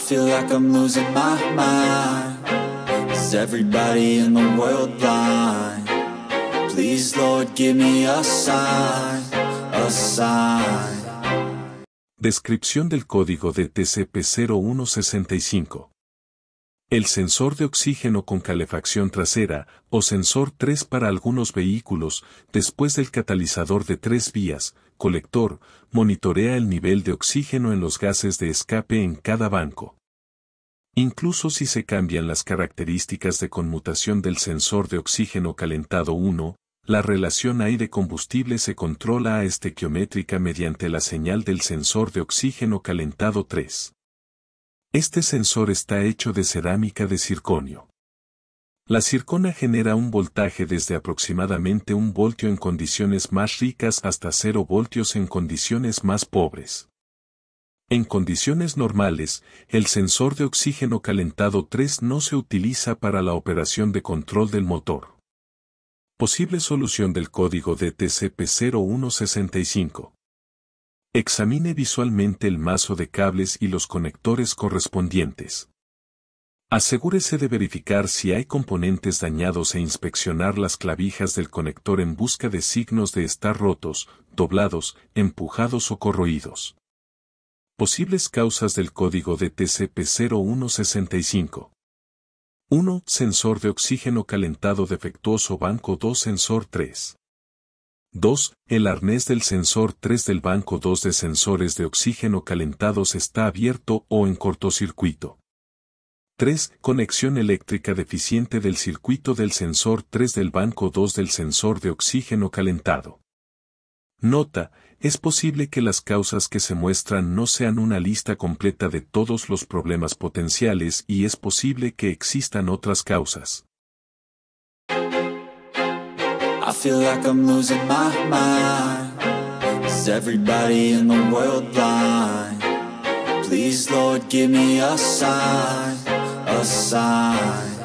feel like I'm losing my mind. Is everybody in the world blind? Please Lord give me a sign, a sign. Descripción del código de TCP-0165 el sensor de oxígeno con calefacción trasera, o sensor 3 para algunos vehículos, después del catalizador de tres vías, colector, monitorea el nivel de oxígeno en los gases de escape en cada banco. Incluso si se cambian las características de conmutación del sensor de oxígeno calentado 1, la relación aire-combustible se controla estequiométrica mediante la señal del sensor de oxígeno calentado 3. Este sensor está hecho de cerámica de circonio. La circona genera un voltaje desde aproximadamente un voltio en condiciones más ricas hasta 0 voltios en condiciones más pobres. En condiciones normales, el sensor de oxígeno calentado 3 no se utiliza para la operación de control del motor. Posible solución del código de TCP0165. Examine visualmente el mazo de cables y los conectores correspondientes. Asegúrese de verificar si hay componentes dañados e inspeccionar las clavijas del conector en busca de signos de estar rotos, doblados, empujados o corroídos. Posibles causas del código de TCP0165. 1. Sensor de oxígeno calentado defectuoso banco 2 Sensor 3. 2. El arnés del sensor 3 del banco 2 de sensores de oxígeno calentados está abierto o en cortocircuito. 3. Conexión eléctrica deficiente del circuito del sensor 3 del banco 2 del sensor de oxígeno calentado. Nota, es posible que las causas que se muestran no sean una lista completa de todos los problemas potenciales y es posible que existan otras causas. I feel like I'm losing my mind Is everybody in the world blind? Please Lord give me a sign, a sign